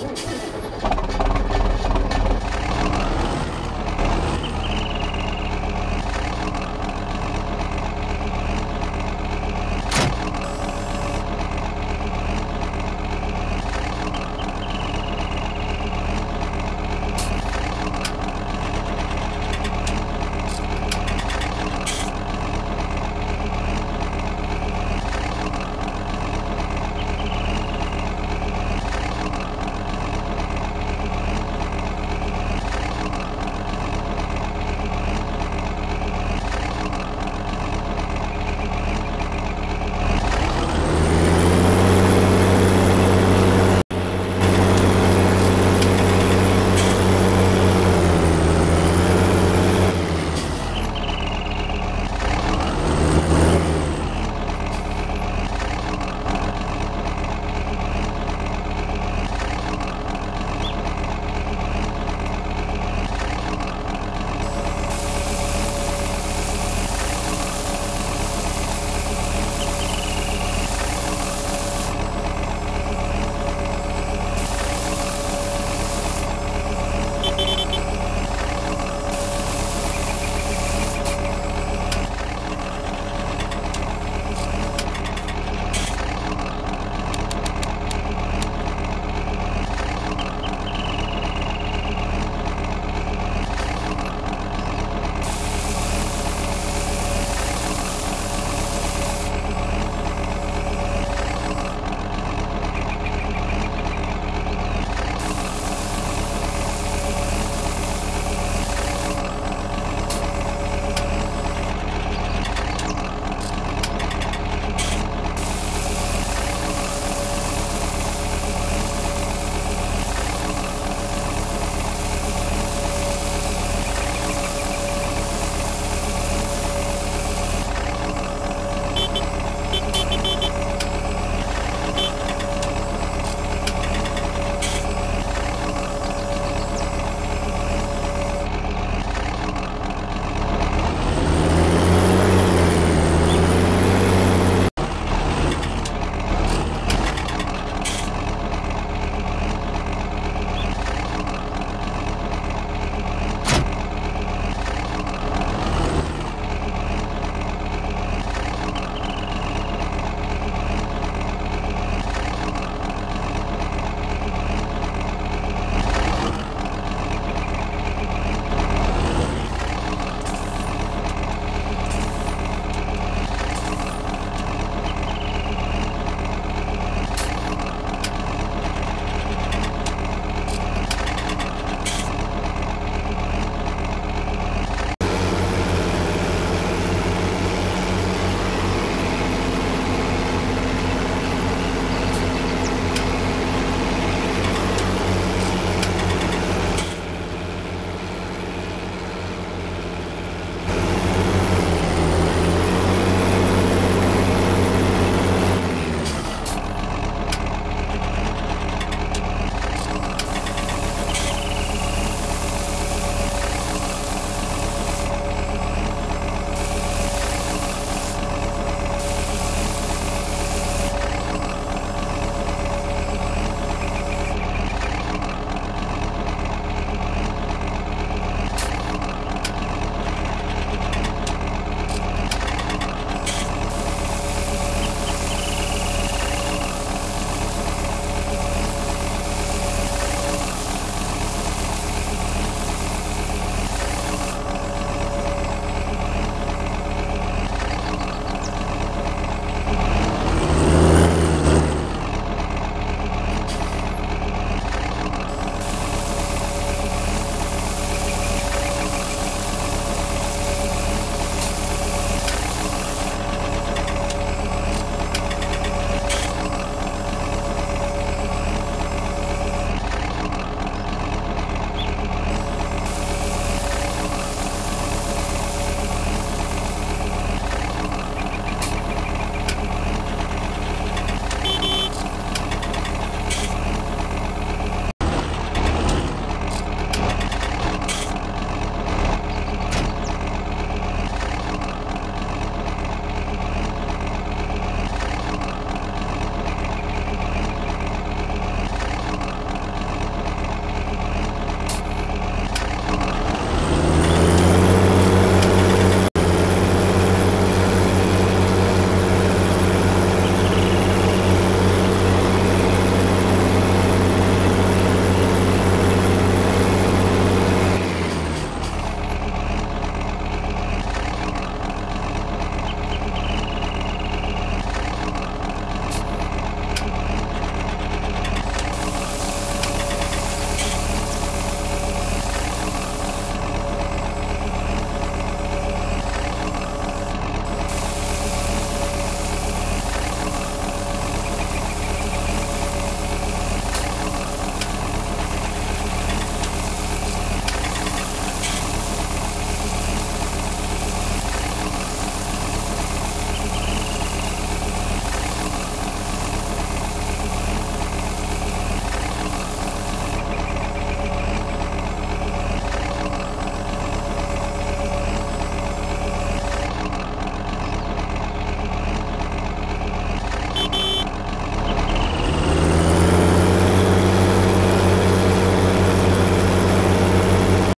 Ooh.